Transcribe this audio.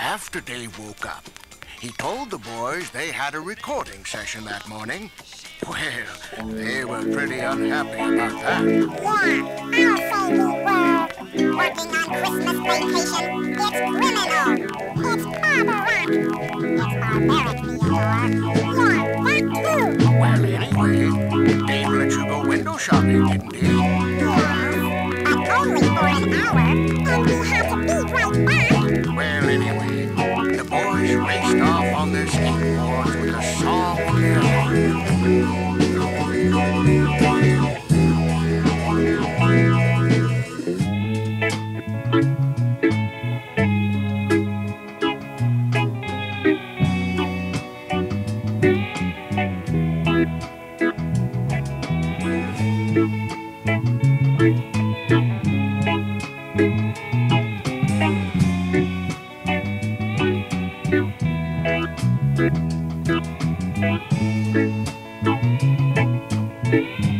After Dave woke up, he told the boys they had a recording session that morning. Well, they were pretty unhappy about that. Yeah, I'll say we were. Working on Christmas vacation, it's criminal. It's barbaric. It's barbaric, Theodore. Yeah, too. Well, anyway, Dave let you go window shopping, didn't he? raced off on their skateboards with a song in their heart. Thank you.